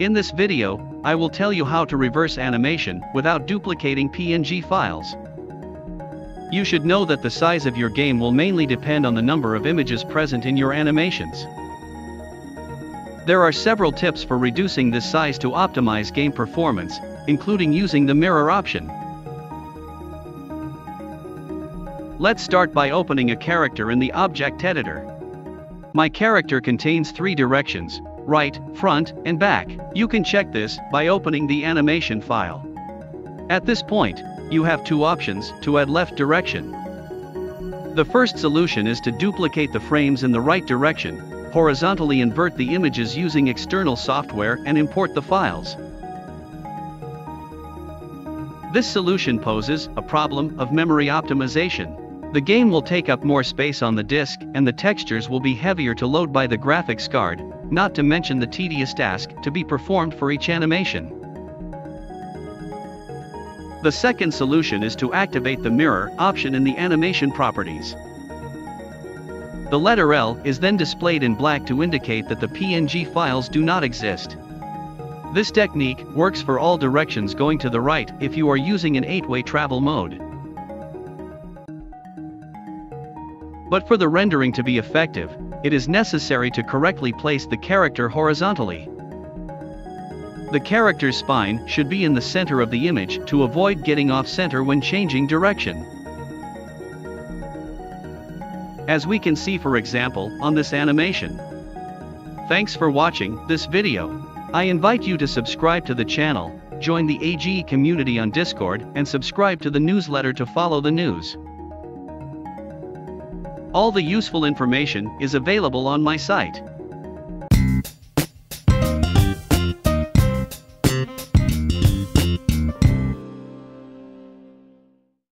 In this video, I will tell you how to reverse animation without duplicating PNG files. You should know that the size of your game will mainly depend on the number of images present in your animations. There are several tips for reducing this size to optimize game performance, including using the mirror option. Let's start by opening a character in the object editor. My character contains three directions, right, front, and back. You can check this by opening the animation file. At this point, you have two options to add left direction. The first solution is to duplicate the frames in the right direction, horizontally invert the images using external software and import the files. This solution poses a problem of memory optimization. The game will take up more space on the disk and the textures will be heavier to load by the graphics card, not to mention the tedious task to be performed for each animation. The second solution is to activate the mirror option in the animation properties. The letter L is then displayed in black to indicate that the PNG files do not exist. This technique works for all directions going to the right if you are using an 8-way travel mode. But for the rendering to be effective, it is necessary to correctly place the character horizontally. The character's spine should be in the center of the image to avoid getting off center when changing direction. As we can see for example on this animation. Thanks for watching this video. I invite you to subscribe to the channel, join the AGE community on Discord and subscribe to the newsletter to follow the news. All the useful information is available on my site.